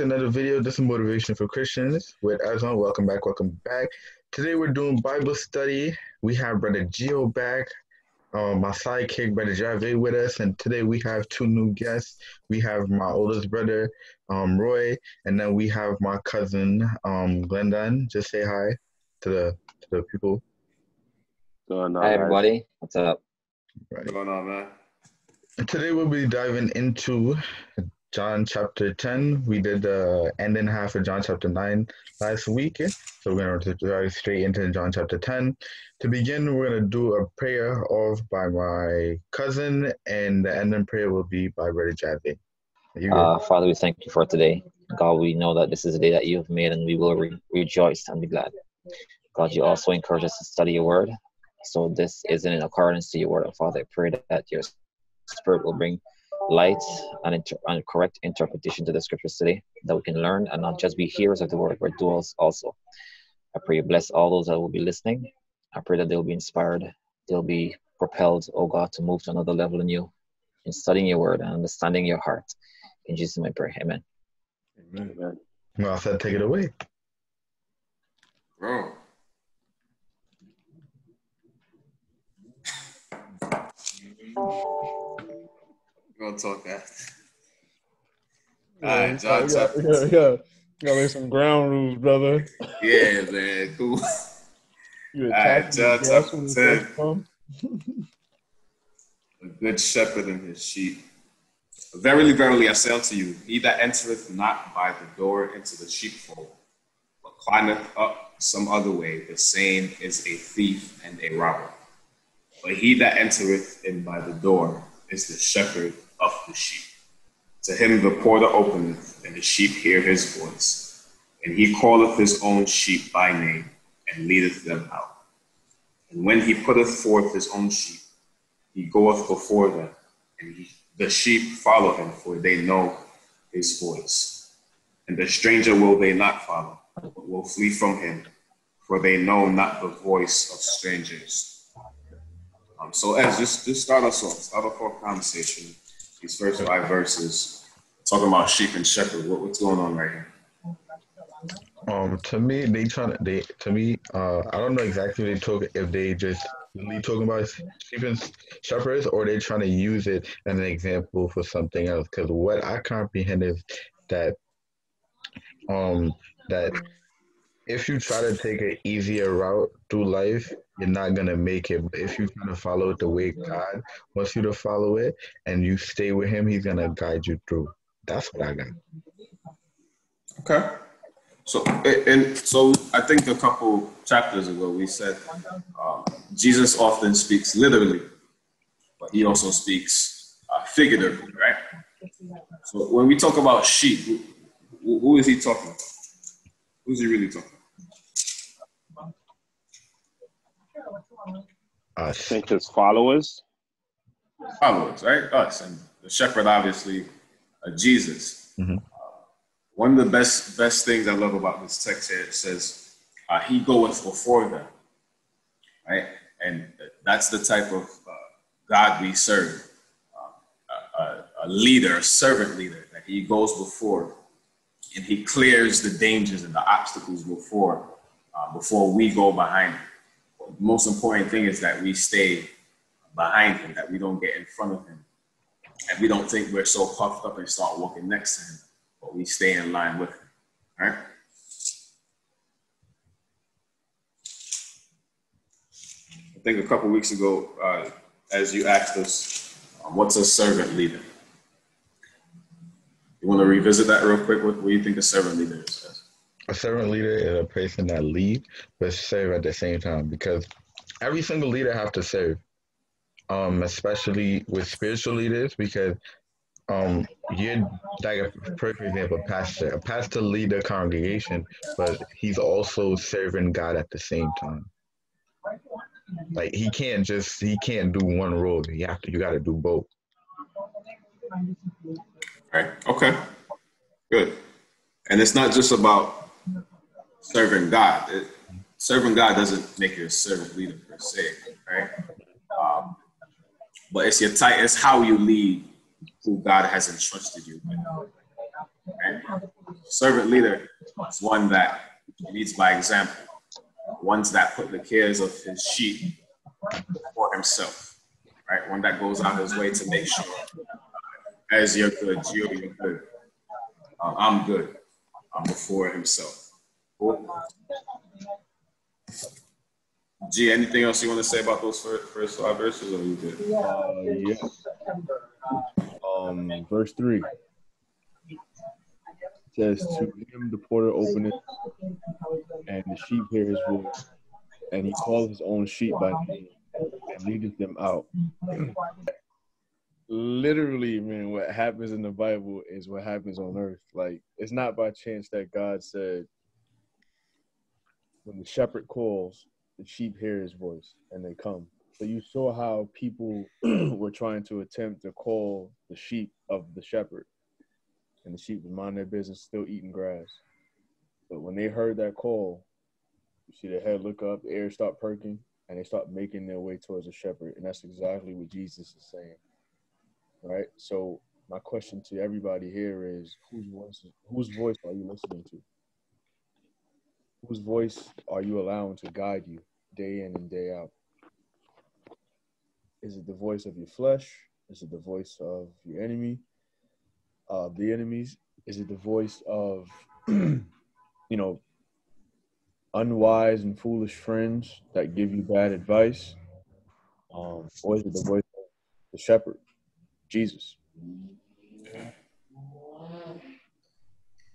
to another video. This is Motivation for Christians with Esron. Welcome back, welcome back. Today we're doing Bible study. We have Brother Gio back, um, my sidekick, Brother Jave, with us. And today we have two new guests. We have my oldest brother, um, Roy, and then we have my cousin, um, Glendon. Just say hi to the to the people. Going on, Hi, man? everybody. What's up? Right. What's going on, man? Today we'll be diving into John chapter 10. We did the ending half of John chapter 9 last week. So we're going to dive straight into John chapter 10. To begin, we're going to do a prayer of by my cousin, and the ending prayer will be by Brother Jave. Uh, Father, we thank you for today. God, we know that this is a day that you have made and we will re- rejoice and be glad. God, you also encourage us to study your word. So this isn't in accordance to your word. And Father, I pray that your spirit will bring light and, inter- and correct interpretation to the scriptures today, that we can learn and not just be hearers of the word, but doers also. I pray you bless all those that will be listening. I pray that they'll be inspired, they'll be propelled, oh God, to move to another level in you, in studying your word and understanding your heart. In Jesus' name I pray. Amen. Amen. Well, I said take it away. Bro. We'll talk after. All right, John yeah, yeah, yeah. Gotta lay some ground rules, brother. Yeah, man, cool. You All right, John me, chapter that's when the 10. A good shepherd and his sheep. Verily, verily, I say unto you, he that entereth not by the door into the sheepfold, but climbeth up some other way, the same is a thief and a robber. But he that entereth in by the door is the shepherd of the sheep. To him the porter openeth, and the sheep hear his voice. And he calleth his own sheep by name, and leadeth them out. And when he putteth forth his own sheep, he goeth before them, and he, the sheep follow him, for they know his voice. And the stranger will they not follow, but will flee from him, for they know not the voice of strangers. Um, so, as just just start us off, start off our conversation. These first five verses, talking about sheep and shepherd. What, what's going on right here? Um, to me, they trying to they to me. Uh, I don't know exactly they talk if they just really talking about sheep and shepherds or they trying to use it as an example for something else. Because what I comprehend is that, um, that if you try to take an easier route through life, you're not gonna make it. But if you try to follow it the way God wants you to follow it, and you stay with Him, He's gonna guide you through. That's what I got. Okay. So, and so I think a couple chapters ago we said um, Jesus often speaks literally, but he also speaks uh, figuratively, right? So when we talk about sheep, who, who- is he talking about? Who's he really talking I think his followers. Followers, right? Us. And the shepherd, obviously, uh, Jesus. Mhm. One of the best best things I love about this text here it says, uh, "He goeth before them," right? And that's the type of uh, God we serve, uh, a, a, a leader, a servant leader, that He goes before, and He clears the dangers and the obstacles before uh, before we go behind Him. Most important thing is that we stay behind Him, that we don't get in front of Him, and we don't think we're so puffed up and start walking next to Him but we stay in line with him. All right? I think a couple weeks ago, uh, as you asked us, um, what's a servant leader? You want to revisit that real quick? What, what do you think a servant leader is? A servant leader is a person that lead but serve at the same time because every single leader have to serve. Um, especially with spiritual leaders because um you're like a perfect example, a pastor. A pastor lead a congregation, but he's also serving God at the same time. Like he can't just he can't do one role. You have to you gotta do both. Right. Okay. Good. And it's not just about serving God. It, serving God doesn't make you a servant leader per se, right? Um, but it's your type. It's how you lead who God has entrusted you with. Right? servant leader is one that leads by example, ones that put the cares of his sheep for himself, right? One that goes out of his way to make sure, as you're good, Gio, you're good. Uh, I'm good. I'm before himself. Cool. G, anything else you want to say about those first, first five verses, or you good? Uh, yeah. Um, verse three says, "To him the porter openeth, and the sheep hear his voice, and he calls his own sheep by name and leadeth them out." Literally, man, what happens in the Bible is what happens on earth. Like, it's not by chance that God said, "When the shepherd calls, the sheep hear his voice and they come." So you saw how people were trying to attempt to call the sheep of the shepherd and the sheep was minding their business, still eating grass. But when they heard that call, you see their head look up, the air start perking, and they start making their way towards the shepherd. And that's exactly what Jesus is saying. Right? So my question to everybody here is whose voice whose voice are you listening to? Whose voice are you allowing to guide you day in and day out? Is it the voice of your flesh? Is it the voice of your enemy? uh, the enemies? Is it the voice of, you know, unwise and foolish friends that give you bad advice? Um, or is it the voice of the shepherd, Jesus?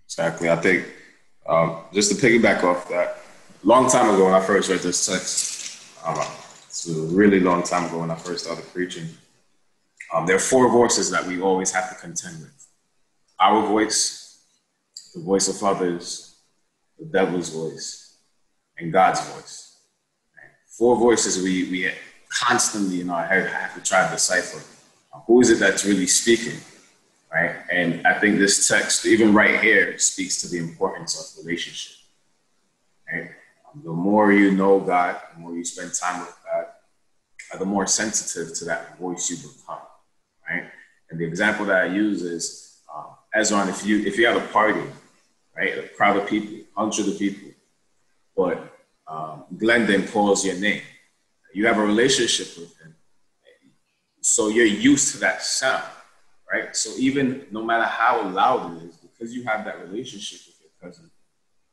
Exactly. I think um, just to piggyback off that, long time ago when I first read this text, um, it's a really long time ago when I first started preaching. Um, there are four voices that we always have to contend with our voice, the voice of others, the devil's voice, and God's voice. Four voices we, we constantly in our head have to try to decipher. Who is it that's really speaking? Right? And I think this text, even right here, speaks to the importance of relationship. Right? The more you know God, the more you spend time with God, the more sensitive to that voice you become. Right? And the example that I use is as Esron, if you if you have a party, right, a crowd of people, hundred of people, but um, Glendon calls your name, you have a relationship with him, so you're used to that sound, right? So even no matter how loud it is, because you have that relationship with your cousin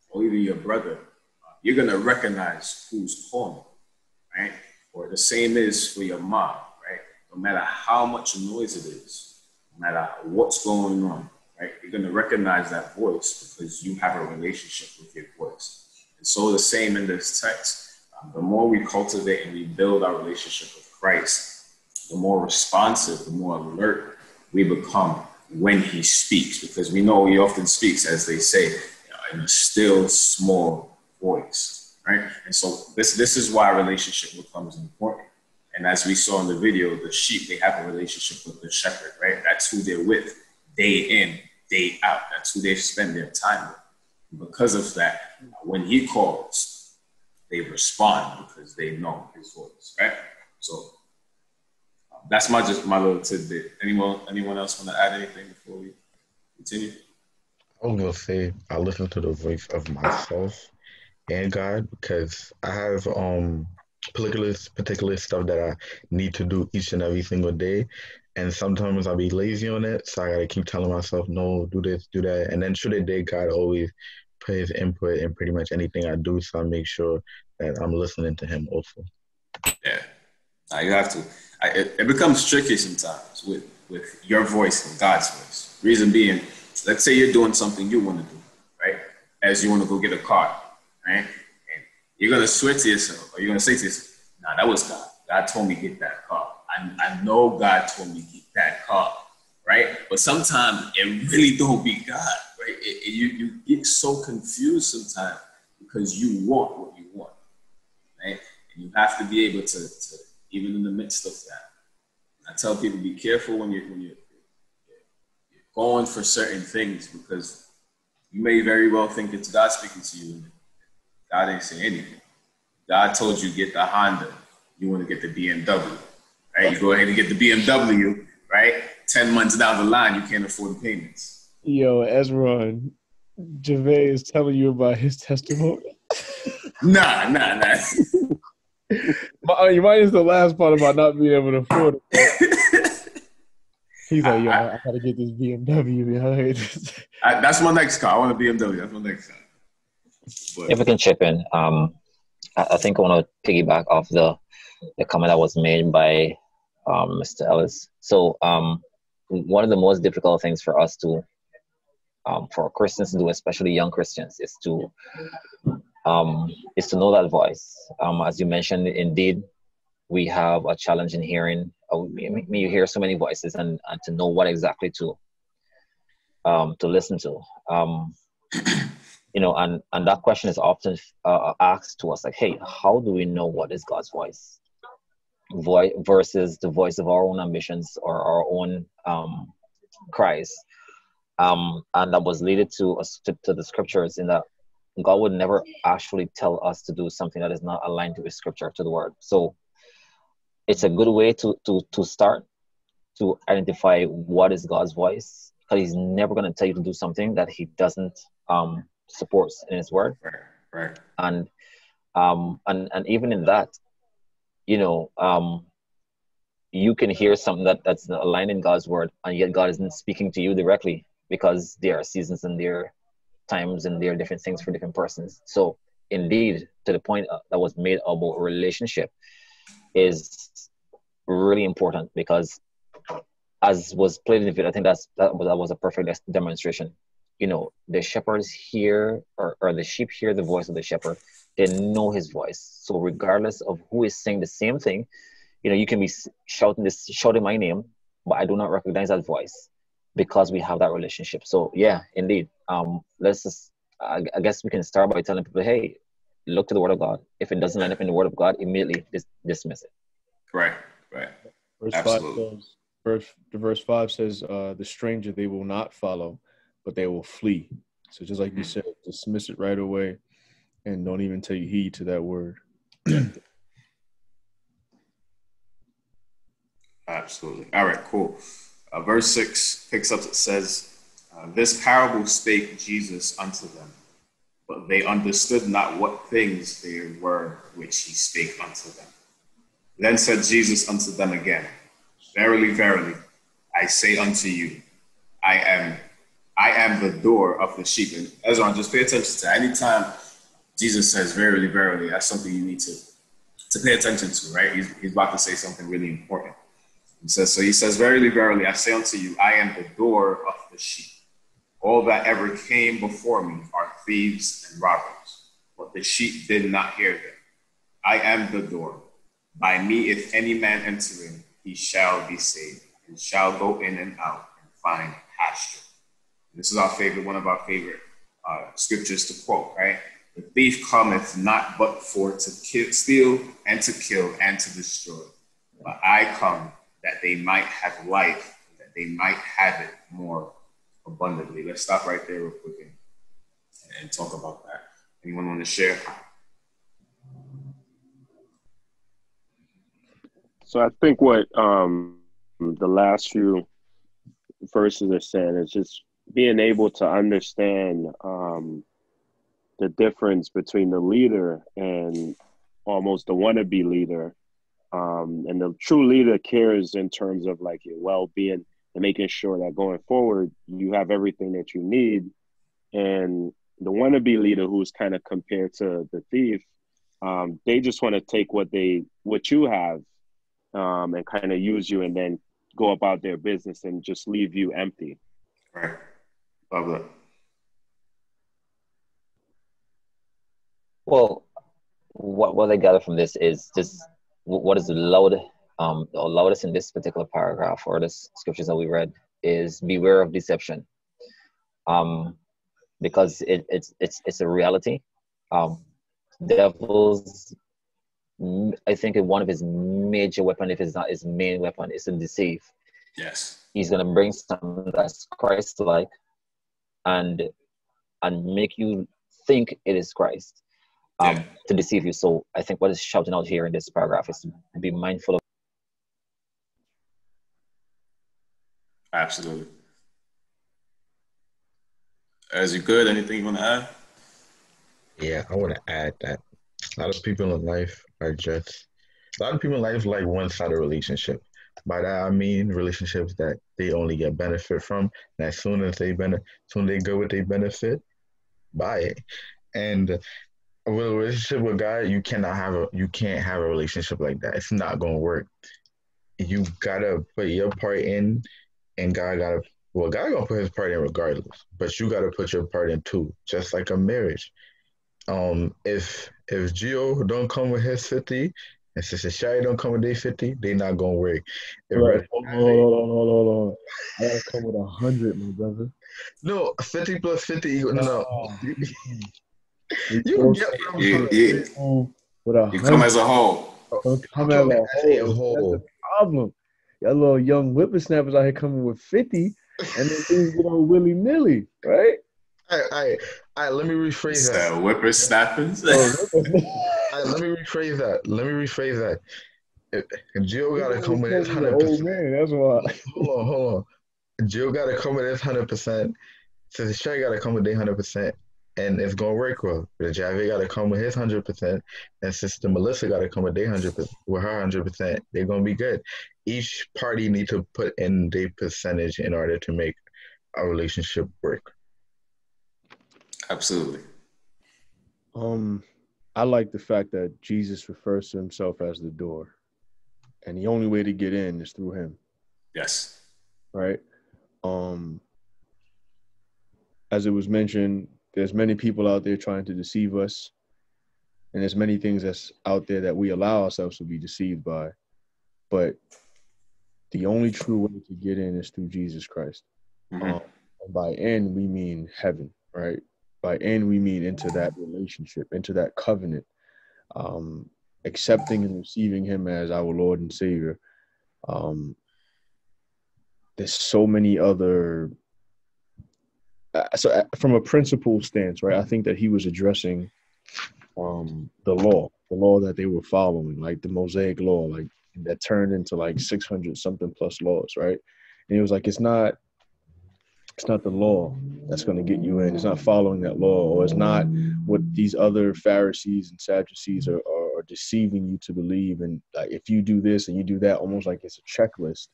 or even your brother, uh, you're gonna recognize who's calling, right? Or the same is for your mom, right? No matter how much noise it is, no matter what's going on, right? You're going to recognize that voice because you have a relationship with your voice. And so the same in this text. Um, the more we cultivate and we build our relationship with Christ, the more responsive, the more alert we become when he speaks, because we know he often speaks, as they say, in a still small voice, right? And so this this is why relationship becomes important. And as we saw in the video, the sheep they have a relationship with the shepherd, right? That's who they're with day in day out. That's who they spend their time with. Because of that, when he calls, they respond because they know his voice, right? So that's my just my little tidbit. Anyone anyone else want to add anything before we continue? I was gonna say I listen to the voice of myself and God because I have um particular particular stuff that I need to do each and every single day, and sometimes I'll be lazy on it, so I gotta keep telling myself, no, do this, do that, and then through the day, God always put His input in pretty much anything I do, so I make sure that I'm listening to Him also. Yeah, now you have to. I, it, it becomes tricky sometimes with with your voice and God's voice. Reason being, let's say you're doing something you want to do, right? As you want to go get a car, right? And you're gonna swear to yourself, or you're gonna say to yourself, "Nah, that was God. God told me get that car." I, I know God told me get that car, right? But sometimes it really don't be God, right? It, it, you, you get so confused sometimes because you want what you want, right? And you have to be able to, to even in the midst of that. I tell people be careful when you're when you're, you're going for certain things because you may very well think it's God speaking to you. God ain't saying anything. God told you get the Honda. You want to get the BMW right? You go ahead and get the BMW, right? 10 months down the line, you can't afford the payments. Yo, Esron, Jave is telling you about his testimony. Nah, nah, nah. My, you minus the last part about not being able to afford it. He's like, yo, I, I gotta get this BMW. yo. I, that's my next car. I want a BMW. That's my next car. But, If we can chip in, um, I, I think I want to piggyback off the the comment that was made by um, Mr. Ellis. So, um, one of the most difficult things for us to, um, for Christians to do, especially young Christians, is to um, is to know that voice. Um, as you mentioned, indeed, we have a challenge in hearing. Uh, you hear so many voices, and, and to know what exactly to um, to listen to. Um, you know, and and that question is often uh, asked to us, like, "Hey, how do we know what is God's voice, voice versus the voice of our own ambitions or our own um, cries?" Um, and that was leaded to us to, to the scriptures in that God would never actually tell us to do something that is not aligned to His scripture, to the Word. So it's a good way to to to start to identify what is God's voice, because He's never going to tell you to do something that He doesn't um, support in His Word, right, right. and um, and and even in that, you know, um, you can hear something that that's not aligned in God's Word, and yet God isn't speaking to you directly because there are seasons and there are times and there are different things for different persons. So indeed, to the point uh, that was made about relationship is really important because as was played in the video, I think that's that was, that was a perfect demonstration. You know, the shepherds hear or, or the sheep hear the voice of the shepherd. They know his voice. So regardless of who is saying the same thing, you know, you can be shouting this shouting my name, but I do not recognize that voice because we have that relationship. So yeah, indeed. Um, let's just I, I guess we can start by telling people, hey, look to the word of God. If it doesn't line up in the word of God, immediately dis- dismiss it. Right, right. Verse Absolutely. five says, verse, the verse five says, uh, "The stranger they will not follow, but they will flee." So just like you Mhm. said, dismiss it right away, and don't even take heed to that word. Absolutely. All right, cool. Uh, verse 6 picks up, it says, uh, This parable spake Jesus unto them, but they understood not what things they were which he spake unto them. Then said Jesus unto them again, Verily, verily, I say unto you, I am I am the door of the sheep. And Ezra, just pay attention to that. anytime Jesus says verily, verily, that's something you need to, to pay attention to, right? He's, he's about to say something really important. He says, So he says, Verily, verily, I say unto you, I am the door of the sheep. All that ever came before me are thieves and robbers, but the sheep did not hear them. I am the door. By me, if any man enter in, he shall be saved, and shall go in and out and find pasture. This is our favorite, one of our favorite uh, scriptures to quote, right? The thief cometh not but for to kill, steal and to kill and to destroy. But I come that they might have life, that they might have it more abundantly. Let's stop right there real quick and, and talk about that. Anyone want to share? So I think what um, the last few verses are saying is just being able to understand um, the difference between the leader and almost the wannabe leader. Um, and the true leader cares in terms of like your well-being and making sure that going forward you have everything that you need. And the wannabe leader, who's kind of compared to the thief, um, they just want to take what they what you have um, and kind of use you and then go about their business and just leave you empty. Right. Love that. Well, what what I gather from this is just what is the loud, um, or loudest in this particular paragraph or this scriptures that we read is beware of deception, um, because it, it's it's it's a reality. Um, devil's, I think one of his major weapon, if it's not his main weapon, is to deceive. Yes. He's gonna bring something that's Christ-like, and and make you think it is Christ um, Yeah. to deceive you. So I think what is shouting out here in this paragraph is to be mindful of Absolutely. As you good, anything you want to add? Yeah, I want to add that a lot of people in life are just a lot of people in life like one sided relationship. By that I mean relationships that they only get benefit from, and as soon as they benefit, soon they go with they benefit, buy it. And with a relationship with God, you cannot have a you can't have a relationship like that. It's not gonna work. You gotta put your part in, and God gotta well, God gonna put His part in regardless, but you gotta put your part in too, just like a marriage. Um, if if Gio don't come with his fifty, and Sister Shy don't come with their fifty, they not gonna work. If Right. Hold on, hold on, hold on, hold on, hold on. I gotta come with a hundred, my brother. No, fifty plus fifty equal no no. Oh. You You get what I'm You, trying you, with a you come as a whole. Don't come I'm as a as a whole. whole. That's the problem. Y'all little young whippersnappers out here coming with 50, and then things get all willy nilly, right? All right, all right, all right, let me rephrase that. So whippersnappers. Oh, so, All right, let me rephrase that. Let me rephrase that. If- if Gio gotta come with his He's an hundred old percent. man. That's why. Hold on, hold on. Gio gotta come with his hundred percent. Sister Shay gotta come with their hundred percent, and it's gonna work well. The Jave gotta come with his hundred percent, and Sister Melissa gotta come with their hundred percent. With her hundred percent, they're gonna be good. Each party need to put in their percentage in order to make a relationship work. Absolutely. Um, I like the fact that Jesus refers to himself as the door, and the only way to get in is through him. Yes. right? Um, as it was mentioned, there's many people out there trying to deceive us, and there's many things that's out there that we allow ourselves to be deceived by. But the only true way to get in is through Jesus Christ. Mhm. Um, by in, we mean heaven, right? By in, we mean into that relationship, into that covenant, um, accepting and receiving Him as our Lord and Savior. Um, there's so many other. Uh, so, uh, from a principle stance, right? I think that he was addressing um, the law, the law that they were following, like the Mosaic law, like that turned into like 600 something plus laws, right? And he was like, it's not it's not the law that's going to get you in. It's not following that law, or it's not what these other Pharisees and Sadducees are, are, are deceiving you to believe. And like, if you do this and you do that, almost like it's a checklist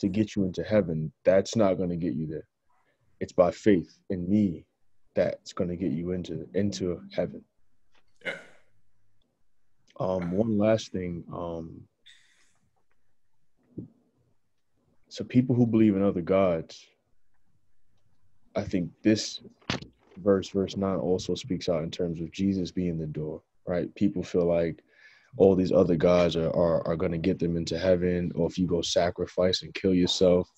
to get you into heaven. That's not going to get you there. It's by faith in me that's going to get you into into heaven. Yeah. Um, one last thing. Um, so people who believe in other gods, I think this verse, verse nine, also speaks out in terms of Jesus being the door. Right? People feel like all these other gods are are, are going to get them into heaven, or if you go sacrifice and kill yourself,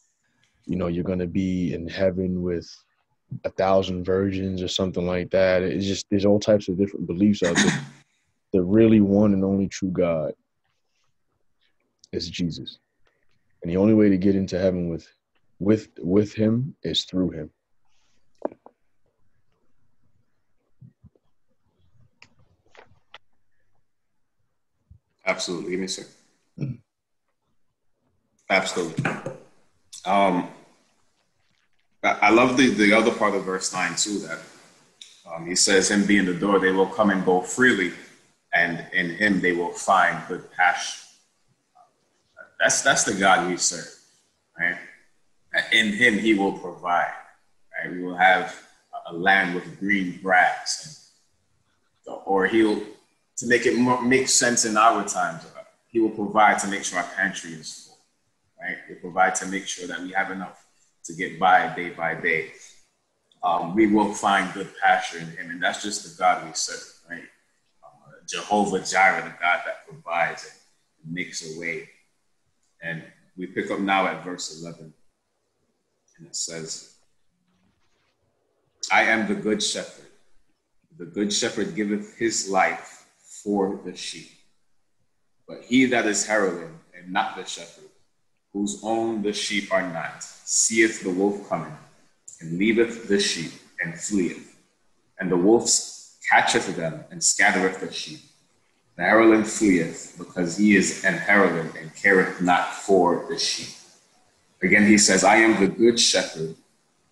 you know, you're going to be in heaven with a thousand virgins or something like that. It's just there's all types of different beliefs out there. The really one and only true God is Jesus. And the only way to get into heaven with with with him is through him. Absolutely. Give me a second. Absolutely. Um, I I love the, the other part of verse 9 too, that um, he says, Him being the door, they will come and go freely, and in Him they will find good pasture. That's, that's the God we serve, right? In Him He will provide, right? We will have a land with green grass, and, or He'll to make it more, make sense in our times. He will provide to make sure our pantry is full, right? He'll provide to make sure that we have enough to get by day by day. Um, we will find good pasture in Him, and that's just the God we serve, right? Uh, Jehovah Jireh, the God that provides and makes a way. And we pick up now at verse 11, and it says, I am the good shepherd. The good shepherd giveth his life for the sheep. But he that is hireling and not the shepherd, whose own the sheep are not, seeth the wolf coming, and leaveth the sheep, and fleeth. And the wolf catcheth them, and scattereth the sheep. The hireling fleeth, because he is an hireling, and careth not for the sheep. Again, he says, I am the good shepherd,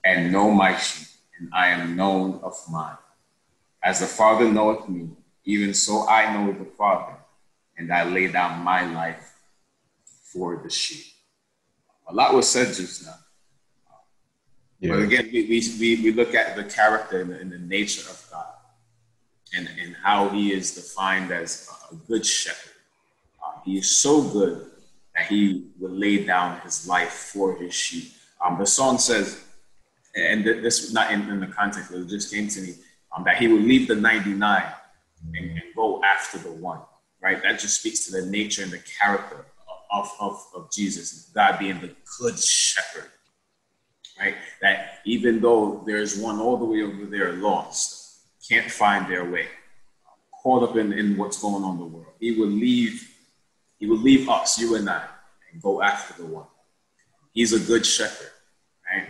and know my sheep, and I am known of mine. As the Father knoweth me, even so I know the Father, and I lay down my life for the sheep. A lot was said just now. Yeah. But again, we, we, we look at the character and the, and the nature of and, and how he is defined as a good shepherd. Uh, he is so good that he would lay down his life for his sheep. Um, the song says, and this not in, in the context, it just came to me, um, that he would leave the 99 and, and, go after the one, right? That just speaks to the nature and the character of, of, of Jesus, God being the good shepherd, right? That even though there's one all the way over there lost, can't find their way, caught up in, in what's going on in the world, he will leave, he will leave us, you and I, and go after the one. He's a good shepherd, right?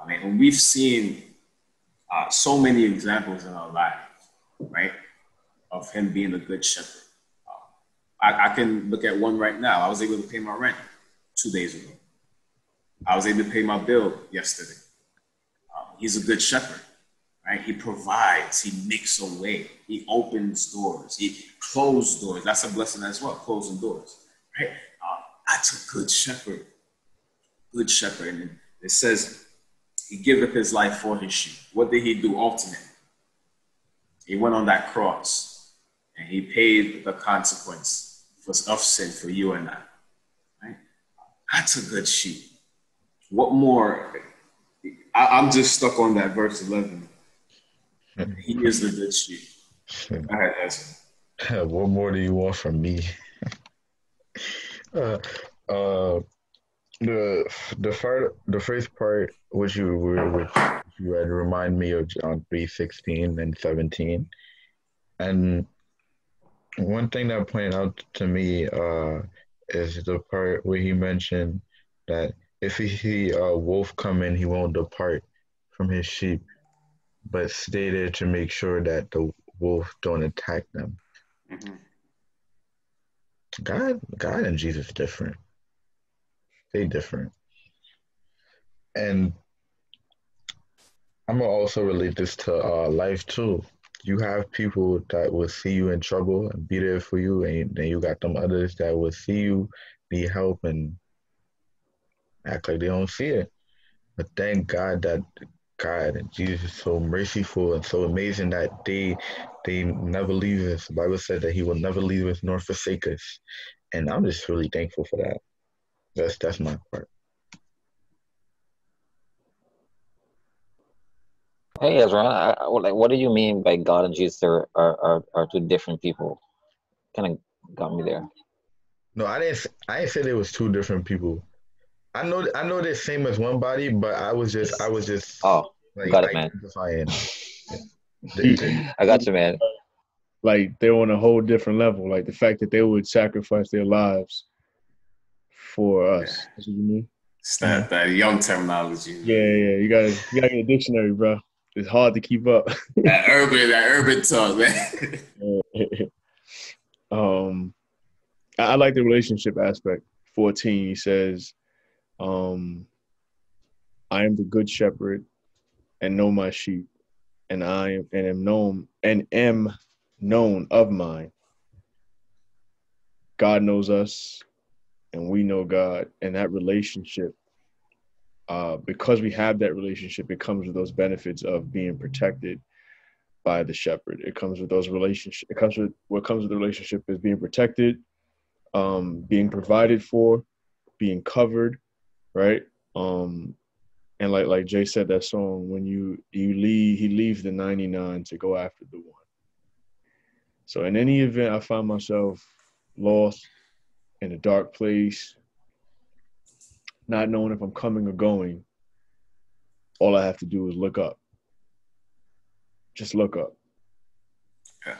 I mean, and we've seen uh, so many examples in our lives, right, of him being a good shepherd. I, I, can look at one right now. I was able to pay my rent two days ago. I was able to pay my bill yesterday. Um, he's a good shepherd, right? He provides, he makes a way, he opens doors, he closes doors. That's a blessing as well, closing doors, right? Uh, that's a good shepherd, good shepherd. And it says, he giveth his life for his sheep. What did he do ultimately? He went on that cross and he paid the consequence of sin for you and I. Right? That's a good sheep. What more? I, am just stuck on that verse 11. He is the good sheep. Go ahead, What more do you want from me? uh, uh, the the first the first part which you were which you had remind me of John three sixteen and seventeen, and one thing that pointed out to me uh, is the part where he mentioned that if he see a wolf come in, he won't depart from his sheep, but stay there to make sure that the wolf don't attack them. Mm-hmm. God, God and Jesus different. They different, and I'm gonna also relate this to uh, life too you have people that will see you in trouble and be there for you, and then you got them others that will see you need help and act like they don't see it. But thank God that God and Jesus is so merciful and so amazing that they they never leave us. The Bible said that He will never leave us nor forsake us, and I'm just really thankful for that. That's that's my part. Hey Ezra, I, I, like, what do you mean by God and Jesus are are, are, two different people? Kind of got me there. No, I didn't. I didn't say there was two different people. I know. I know they're same as one body, but I was just. I was just. Oh, like, got it, man. I got you, man. Like they're on a whole different level. Like the fact that they would sacrifice their lives for us. Yeah. What you mean? It's that, that young terminology. Yeah, yeah. You gotta you gotta get a dictionary, bro it's hard to keep up. that urban, that urban talk, man. um, I, I, like the relationship aspect. Fourteen, he says, um, "I am the good shepherd, and know my sheep, and I and am known and am known of mine." God knows us, and we know God, and that relationship uh, because we have that relationship, it comes with those benefits of being protected by the shepherd. It comes with those relationships. It comes with what comes with the relationship is being protected, um, being provided for, being covered, right? Um, and like like Jay said, that song when you you leave, he leaves the ninety nine to go after the one. So in any event, I find myself lost in a dark place, not knowing if I'm coming or going, all I have to do is look up. Just look up. Yeah.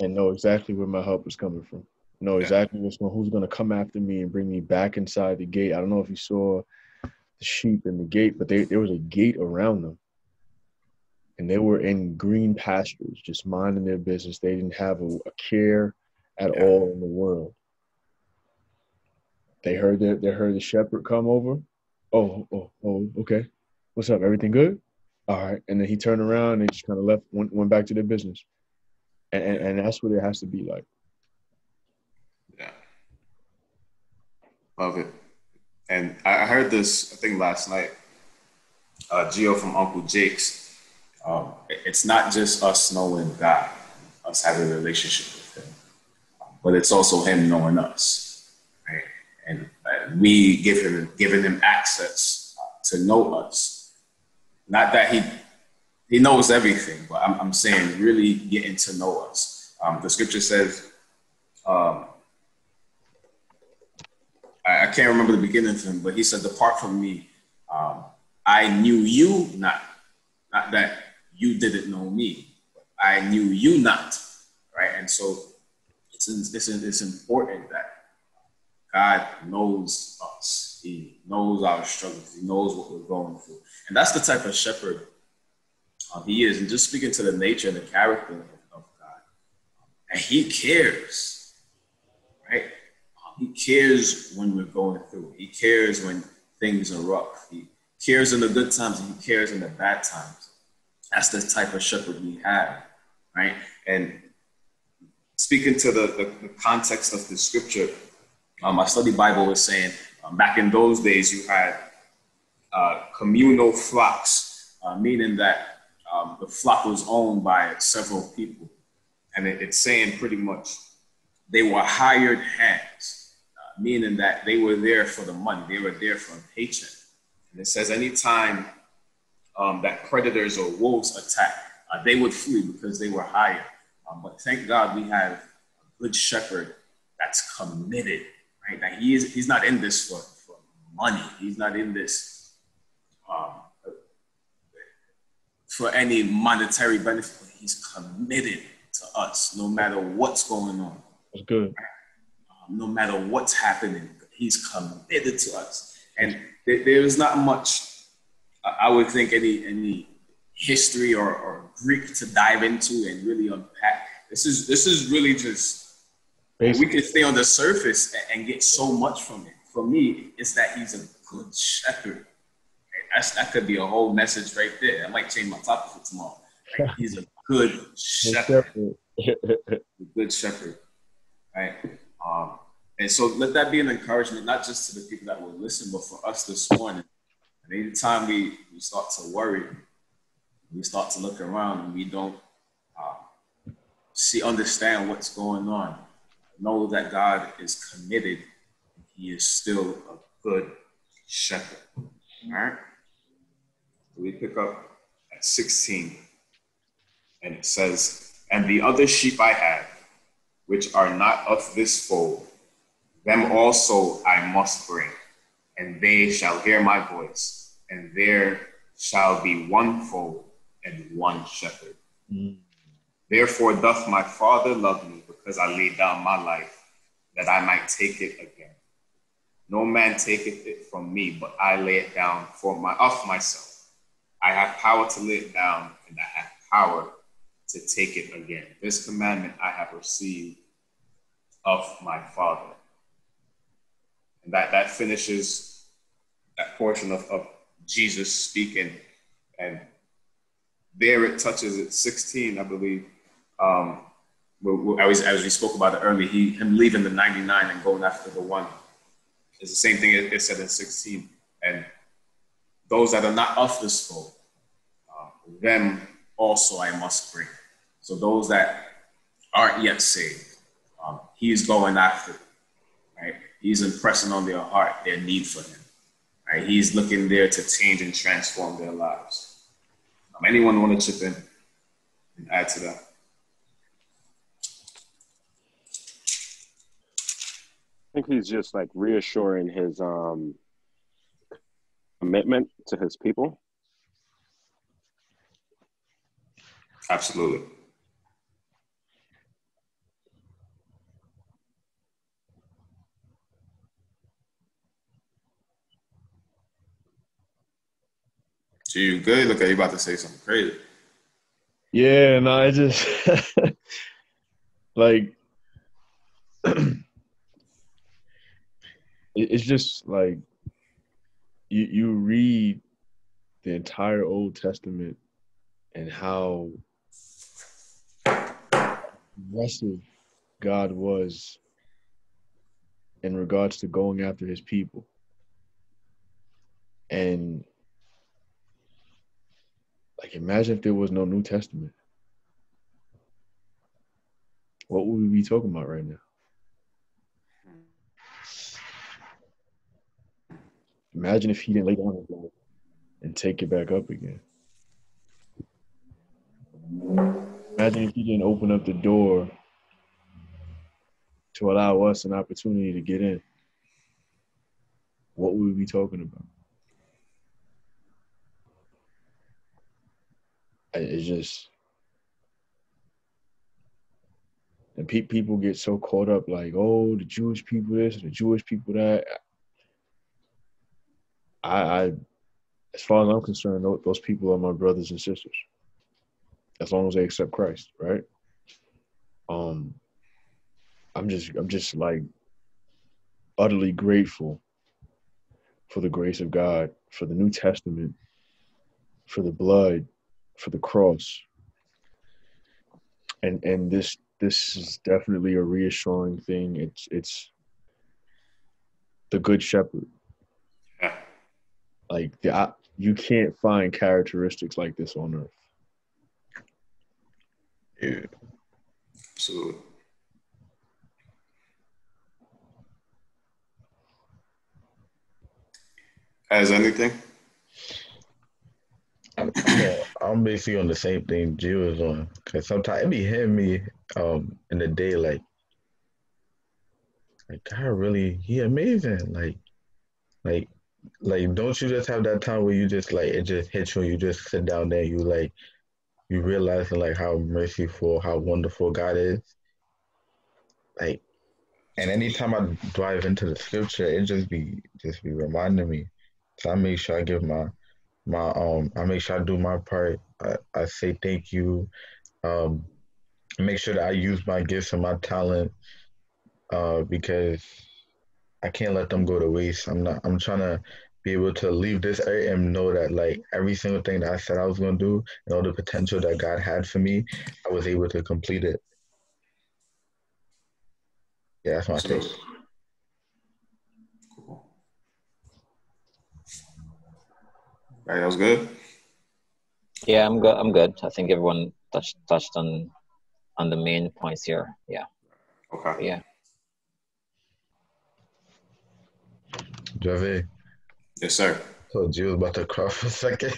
And know exactly where my help is coming from. Know exactly what's going, who's going to come after me and bring me back inside the gate. I don't know if you saw the sheep in the gate, but they, there was a gate around them. And they were in green pastures, just minding their business. They didn't have a, a care at yeah. all in the world. They heard that they heard the shepherd come over. Oh, oh, oh, okay. What's up? Everything good? All right, and then he turned around and just kind of left, went, went back to their business, and, and and that's what it has to be like. Yeah. Love it. And I heard this, I think last night, uh, Gio from Uncle Jake's. Um, it's not just us knowing God, us having a relationship with Him, but it's also Him knowing us, right? And uh, we give Him, giving Him access to know us. Not that He He knows everything, but I'm, I'm saying really getting to know us. Um, the Scripture says. Um, I, can't remember the beginning of him, but he said, "Depart from me. Um, I knew you not, not that you didn't know me. I knew you not." Right, and so it's it's it's important that God knows us. He knows our struggles. He knows what we're going through, and that's the type of shepherd um, he is. And just speaking to the nature and the character of, God, and He cares? He cares when we're going through. He cares when things are rough. He cares in the good times and he cares in the bad times. That's the type of shepherd we have, right? And speaking to the, the, the context of the scripture, um, my study Bible was saying um, back in those days you had uh, communal flocks, uh, meaning that um, the flock was owned by several people. And it, it's saying pretty much they were hired hands, meaning that they were there for the money, they were there for a paycheck. And it says anytime um, that predators or wolves attack, uh, they would flee because they were hired. Um, but thank God we have a good shepherd that's committed, right? That he is, he's not in this for, for money. He's not in this um, for any monetary benefit. But he's committed to us no matter what's going on That's good. um, no matter what's happening, he's committed to us. And there, there is not much, I would think, any any history or, or Greek to dive into and really unpack. This is this is really just Basically, we can stay on the surface and, and get so much from it. For me, it's that he's a good shepherd. That's, that could be a whole message right there. I might change my topic for tomorrow. Like, he's a good shepherd good shepherd, right? Um, and so let that be an encouragement, not just to the people that will listen, but for us this morning. And anytime we, we start to worry, we start to look around and we don't uh, see, understand what's going on, know that God is committed. He is still a good shepherd. All right? We pick up at 16, and it says, And the other sheep I have, which are not of this fold, them also I must bring, and they shall hear my voice, and there shall be one fold and one shepherd. Mm. Therefore doth my Father love me, because I laid down my life, that I might take it again. No man taketh it from me, but I lay it down for my of myself. I have power to lay it down, and I have power to take it again. This commandment I have received of my Father. And that, that finishes that portion of, of Jesus speaking. And there it touches at 16, I believe. Um, as we spoke about it earlier, he, him leaving the 99 and going after the one. It's the same thing it, it said in 16. And those that are not of this fold, uh, them also I must bring. So those that aren't yet saved, um, he's going after, them, right? He's impressing on their heart their need for him, right? He's looking there to change and transform their lives. Um, anyone want to chip in and add to that? I think he's just like reassuring his um commitment to his people. Absolutely. So you good? Look at you about to say something crazy. Yeah, no, I just like it's just like you you read the entire Old Testament and how aggressive God was in regards to going after his people. And like imagine if there was no New Testament. What would we be talking about right now? Imagine if he didn't lay down and take it back up again. Imagine if he didn't open up the door to allow us an opportunity to get in. What would we be talking about? It's just, and pe- people get so caught up like, oh, the Jewish people this, the Jewish people that. I, I as far as I'm concerned, those people are my brothers and sisters. As long as they accept Christ, right? Um, I'm just, I'm just like utterly grateful for the grace of God, for the New Testament, for the blood, for the cross, and and this this is definitely a reassuring thing. It's it's the Good Shepherd. Like the, I, you can't find characteristics like this on earth. Yeah. Absolutely. As anything? I'm, I'm basically on the same thing Gio is on. Cause sometimes it be hitting me um in the day like like God really he amazing. Like like like don't you just have that time where you just like it just hits you you just sit down there you like you realizing like how merciful how wonderful god is like and anytime i dive into the scripture it just be just be reminding me so i make sure i give my my um i make sure i do my part i, I say thank you um make sure that i use my gifts and my talent uh because I can't let them go to waste. I'm not. I'm trying to be able to leave this area and know that like every single thing that I said I was gonna do and all the potential that God had for me, I was able to complete it. Yeah, that's my take. Cool. Right, that was good. Yeah, I'm good. I'm good. I think everyone touched touched on on the main points here. Yeah. Okay. Yeah. Jave. Yes, sir. So Gio was about to cry for a second.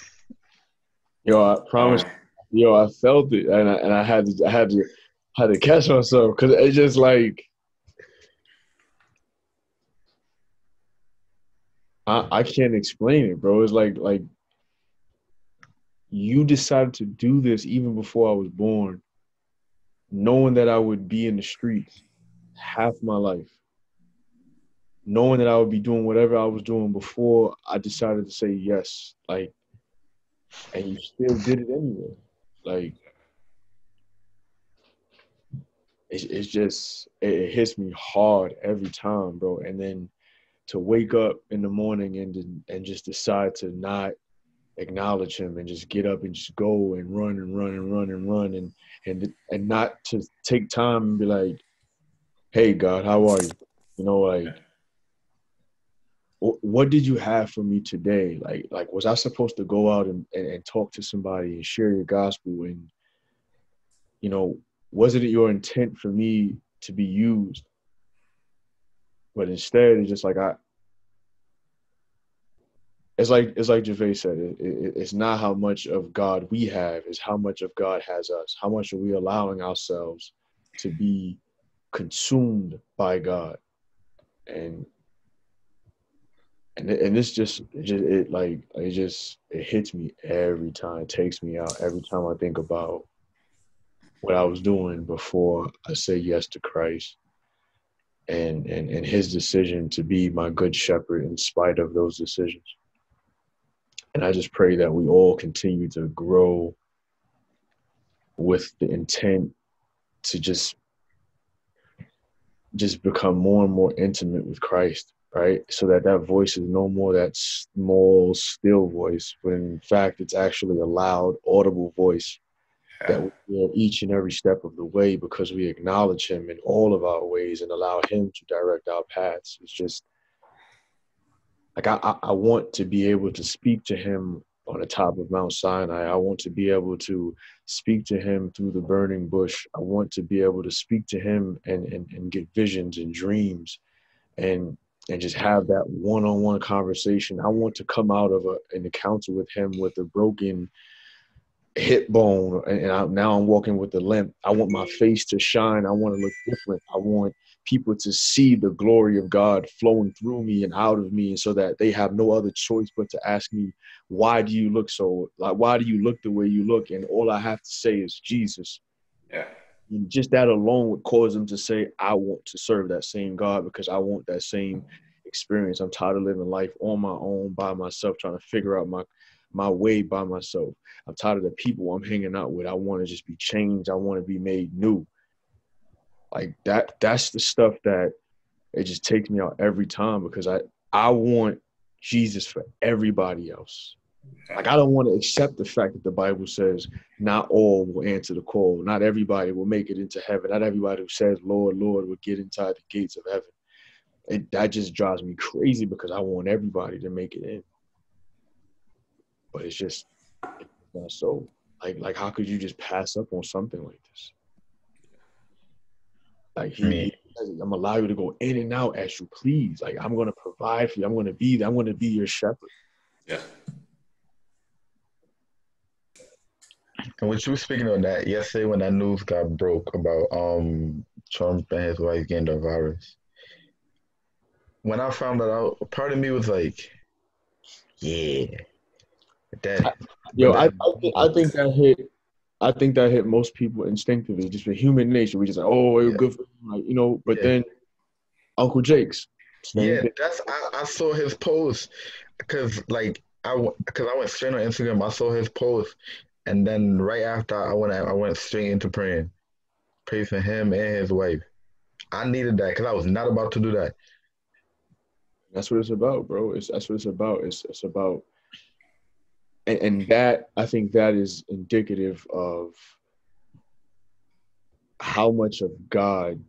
Yo, I promise. Yo, I felt it, and I, and I had to, I had to, had to catch myself because it's just like I, I can't explain it, bro. It's like like you decided to do this even before I was born, knowing that I would be in the streets half my life knowing that I would be doing whatever I was doing before I decided to say yes. Like, and you still did it anyway. Like, it's, it's just, it, it hits me hard every time, bro. And then to wake up in the morning and and just decide to not acknowledge him and just get up and just go and run and run and run and run and and and not to take time and be like, "Hey God, how are you?" You know, like what did you have for me today? Like, like was I supposed to go out and, and, and, talk to somebody and share your gospel? And, you know, was it your intent for me to be used? But instead, it's just like I. It's like it's like Gervais said. It, it, it's not how much of God we have; it's how much of God has us. How much are we allowing ourselves to be consumed by God? And and and this just it just it like it just it hits me every time. It takes me out every time I think about what I was doing before I say yes to Christ, and and and His decision to be my good shepherd in spite of those decisions. And I just pray that we all continue to grow with the intent to just just become more and more intimate with Christ right? So that that voice is no more that small, still voice, but in fact, it's actually a loud, audible voice that we hear each and every step of the way because we acknowledge Him in all of our ways and allow Him to direct our paths. It's just like I, I want to be able to speak to Him on the top of Mount Sinai. I want to be able to speak to him through the burning bush. I want to be able to speak to him and, and, and get visions and dreams and and just have that one-on-one conversation. I want to come out of a, an encounter with him with a broken hip bone, and I, now I'm walking with a limp. I want my face to shine. I want to look different. I want people to see the glory of God flowing through me and out of me, and so that they have no other choice but to ask me, "Why do you look so? Like, why do you look the way you look?" And all I have to say is Jesus. Yeah. And just that alone would cause them to say, I want to serve that same God because I want that same experience. I'm tired of living life on my own by myself, trying to figure out my my way by myself. I'm tired of the people I'm hanging out with. I want to just be changed. I want to be made new. Like that that's the stuff that it just takes me out every time because I I want Jesus for everybody else. Like I don't want to accept the fact that the Bible says not all will answer the call. Not everybody will make it into heaven. Not everybody who says Lord, Lord will get inside the gates of heaven. It, that just drives me crazy because I want everybody to make it in. But it's just it's so like like how could you just pass up on something like this? Like he, I'm gonna allow you to go in and out as you please. Like I'm gonna provide for you. I'm gonna be. I'm gonna be your shepherd. Yeah. And what you were speaking on that yesterday when that news got broke about um Trump and his wife getting the virus. When I found that out, part of me was like, yeah. That, Yo, I, I, think, I think that hit I think that hit most people instinctively, just for human nature. We just like, oh, it was Yeah. good for him, like, you know. But Yeah. then Uncle Jake's, yeah, thing. that's I, I saw his post because like I because I went straight on Instagram. I saw his post, and then right after I went I went straight into praying, pray for him and his wife. I needed that because I was not about to do that. That's what it's about, bro. It's that's what it's about. It's it's about and, and that I think that is indicative of how much of God,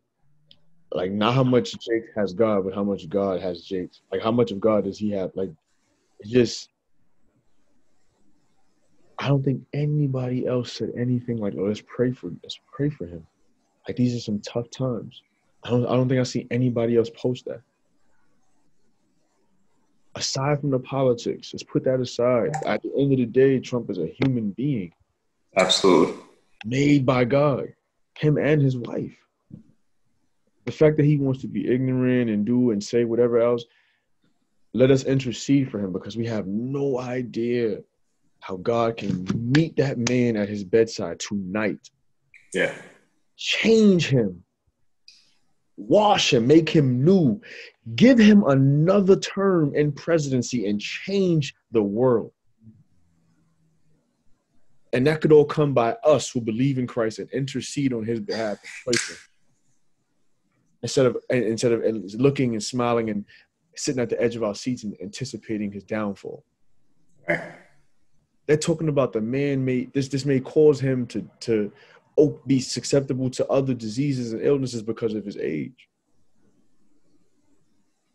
like not how much Jake has God, but how much God has Jake. Like how much of God does he have? Like it's just I don't think anybody else said anything like, "Oh, let's pray for let's pray for him." Like these are some tough times. I don't I don't think I see anybody else post that aside from the politics, let's put that aside. At the end of the day, Trump is a human being Absolutely. made by God, him and his wife. The fact that he wants to be ignorant and do and say whatever else, let us intercede for him because we have no idea how God can meet that man at his bedside tonight, Yeah. change him, wash him, make him new, give him another term in presidency and change the world. And that could all come by us who believe in Christ and intercede on his behalf and pray for him. Instead of instead of looking and smiling and sitting at the edge of our seats and anticipating his downfall. Right. They're talking about the man may this this may cause him to to be susceptible to other diseases and illnesses because of his age.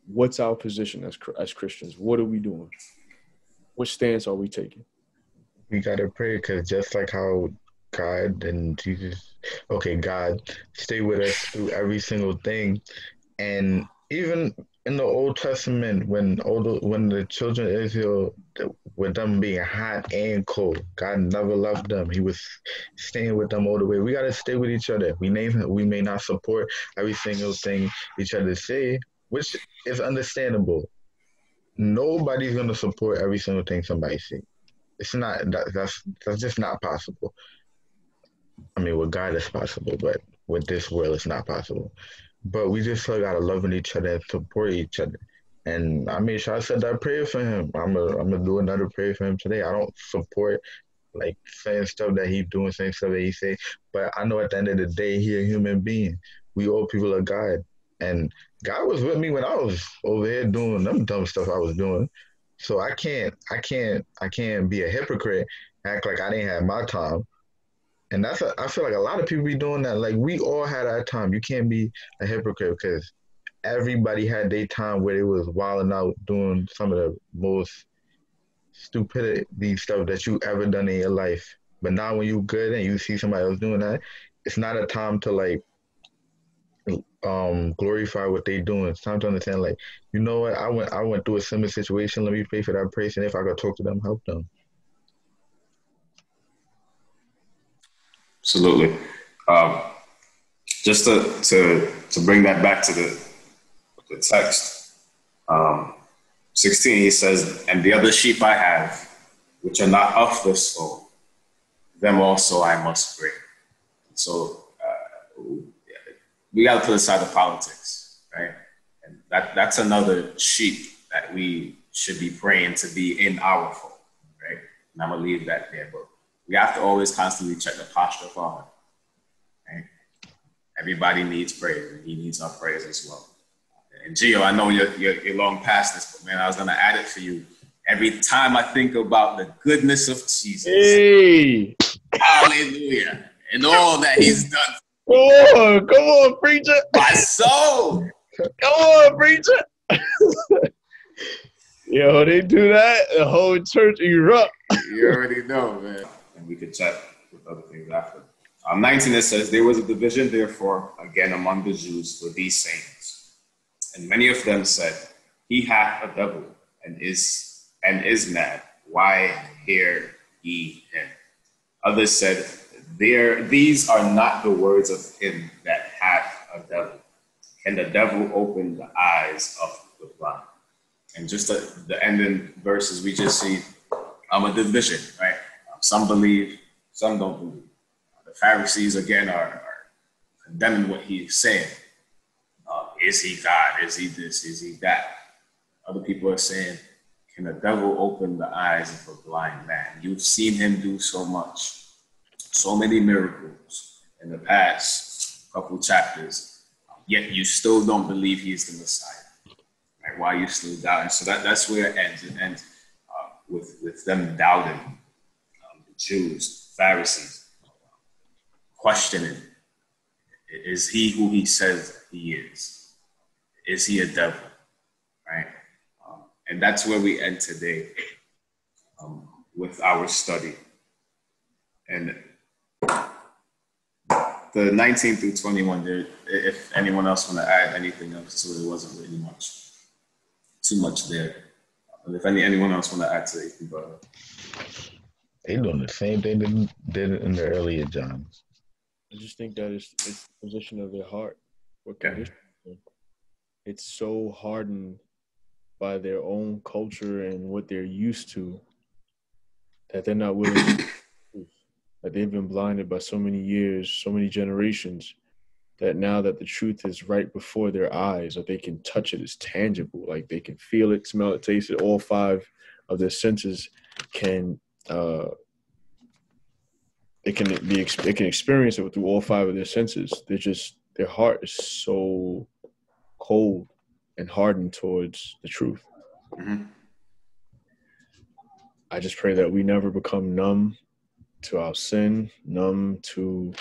What's our position as as Christians? What are we doing? What stance are we taking? We gotta pray because just like how God and Jesus, okay, God, stay with us through every single thing, and even in the Old Testament, when older when the children of Israel, with them being hot and cold, God never left them. He was staying with them all the way. We gotta stay with each other. We may we may not support every single thing each other say, which is understandable. Nobody's gonna support every single thing somebody say. It's not that that's that's just not possible. I mean, with God it's possible, but with this world it's not possible. But we just still gotta love each other and support each other. And I made sure I said that prayer for him. I'm gonna I'm gonna do another prayer for him today. I don't support like saying stuff that he's doing, saying stuff that he say, but I know at the end of the day he a human being. We all people of God. And God was with me when I was over here doing them dumb stuff I was doing. So I can't, I can't, I can't be a hypocrite, act like I didn't have my time. And that's, a, I feel like a lot of people be doing that. Like we all had our time. You can't be a hypocrite because everybody had their time where they was wilding out doing some of the most stupidity stuff that you ever done in your life. But now when you good and you see somebody else doing that, it's not a time to like um glorify what they doing. It's time to understand like, you know what, I went I went through a similar situation. Let me pray for that person. If I could talk to them, help them. Absolutely. Um, just to, to to bring that back to the the text, um, 16, he says, And the other sheep I have, which are not of this fold, them also I must bring. So uh, we got to put aside the politics, right? And that, that's another sheep that we should be praying to be in our fold, right? And I'm going to leave that there. But we have to always constantly check the posture of our heart, right? Everybody needs praise, and he needs our praise as well. And Gio, I know you're, you're, you're long past this, but man, I was going to add it for you. Every time I think about the goodness of Jesus, Hey, hallelujah, and all that he's done come on, come on, preacher. my soul. Come on, preacher. Yo, they do that, the whole church erupt. You already know, man. And we could check with other things after. Um, 19, it says, There was a division, therefore, again among the Jews for these sayings. And many of them said, He hath a devil and is and is mad. Why hear ye him? Others said, there, These are not the words of him that hath a devil. Can the devil open the eyes of the blind? And just the, the ending verses, we just see um, a division, right? Some believe, some don't believe. The Pharisees, again, are, are condemning what he's saying. Uh, is he God? Is he this? Is he that? Other people are saying, can the devil open the eyes of a blind man? You've seen him do so much, so many miracles in the past couple chapters, yet you still don't believe he is the Messiah. Right? Why are you still doubting? So that, that's where it ends. It ends uh, with, with them doubting Jews, Pharisees, questioning is he who he says he is? Is he a devil? Right? Um, and that's where we end today um, with our study. And the 19 through 21, there, if anyone else want to add anything else, so there wasn't really much, too much there. And if any anyone else want to add to it, you can go ahead. They doing the same thing they did in the earlier Johns. I just think that it's, it's the position of their heart. What Yeah. condition they're. It's so hardened by their own culture and what they're used to that they're not willing to that they've been blinded by so many years, so many generations, that now that the truth is right before their eyes, that they can touch it, it's tangible. Like they can feel it, smell it, taste it. All five of their senses can uh, they can be they can experience it through all five of their senses. They're just their heart is so cold and hardened towards the truth. Mhm. I just pray that we never become numb to our sin, numb to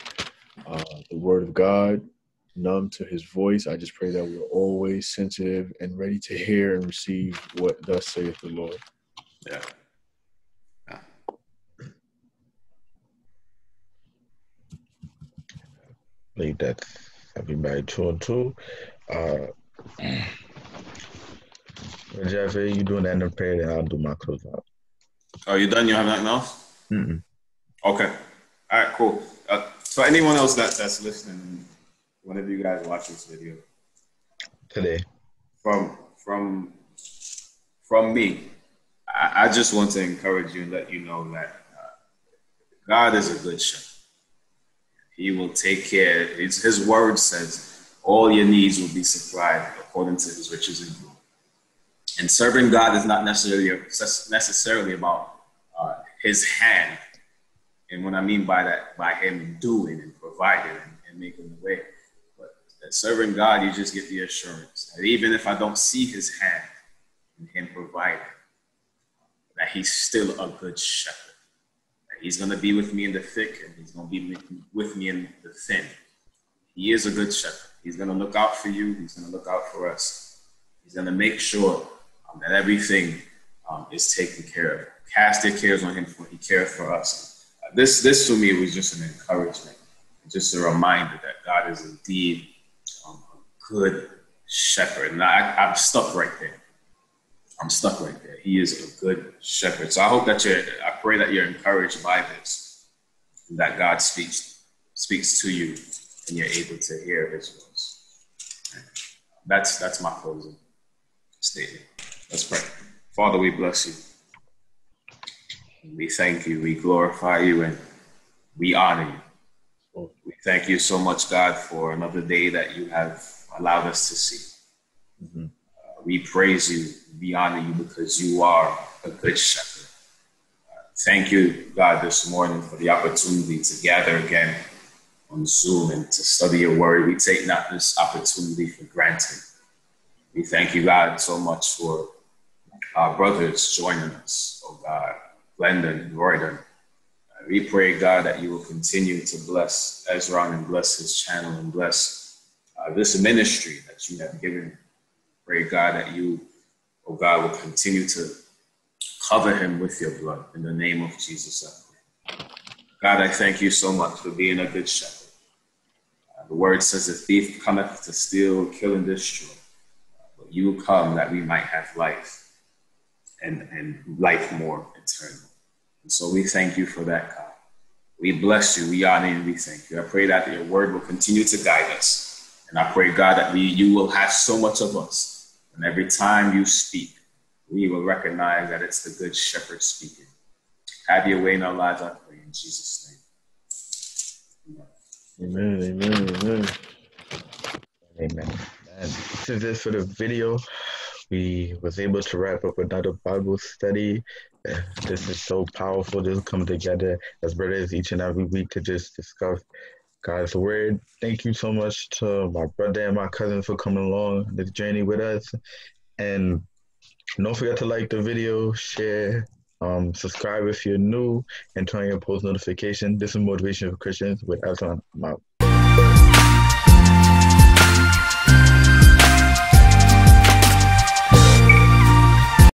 uh, the Word of God, numb to His voice. I just pray that we're always sensitive and ready to hear and receive what thus saith the Lord. Yeah. Like that's everybody two and two. Uh, Jeffrey, you doing that in the prayer, then I'll do my close out. Are you done? You have nothing else? Mm-mm. Okay. All right, cool. Uh, for anyone else that, that's listening, whenever you guys watch this video, Today, from from from me, I, I just want to encourage you and let you know that uh, God is a good shepherd. He will take care. His, his word says all your needs will be supplied according to His riches and glory. And serving God is not necessarily necessarily about uh, His hand. And what I mean by that, by Him doing and providing and, and making the way, but serving God, you just get the assurance that even if I don't see his hand in him providing, that he's still a good shepherd. He's going to be with me in the thick and he's going to be with me in the thin. He is a good shepherd. He's going to look out for you. He's going to look out for us. He's going to make sure um, that everything um, is taken care of. Cast your cares on him, for he cares for us. Uh, this, this to me was just an encouragement, just a reminder that God is indeed um, a good shepherd. And I, I'm stuck right there. I'm stuck right there. He is a good shepherd. So I hope that you're, I pray that you're encouraged by this, that God speaks, speaks to you and you're able to hear his voice. That's, that's my closing statement. Let's pray. Father, we bless you. We thank you. We glorify you and we honor you. We thank you so much, God, for another day that you have allowed us to see. Mm-hmm. Uh, we praise you. We honor you because you are a good shepherd. Uh, thank you, God, this morning for the opportunity to gather again on Zoom and to study your word. We take not this opportunity for granted. We thank you, God, so much for our brothers joining us, oh God, Glendon and Royden. Uh, we pray, God, that you will continue to bless Esron and bless his channel and bless uh, this ministry that you have given. Pray, God, that you, oh God, will continue to cover him with your blood in the name of Jesus. God, I thank you so much for being a good shepherd. Uh, the word says, The thief cometh to steal, kill, and destroy. But you come that we might have life and, and life more eternal. And so we thank you for that, God. We bless you, we honor you, we thank you. I pray that your word will continue to guide us. And I pray, God, that we, you will have so much of us. And every time you speak, we will recognize that it's the good shepherd speaking. Have your way in our lives, I pray, in Jesus' name. Amen, amen, amen. Amen. And this is for the video we was able to wrap up another Bible study. This is so powerful. Just come together as brothers each and every week to just discuss God's word. Thank you so much to my brother and my cousin for coming along this journey with us. And don't forget to like the video, share, um, subscribe if you're new, and turn on your post notification. This is Motivation for Christians with. I'm out.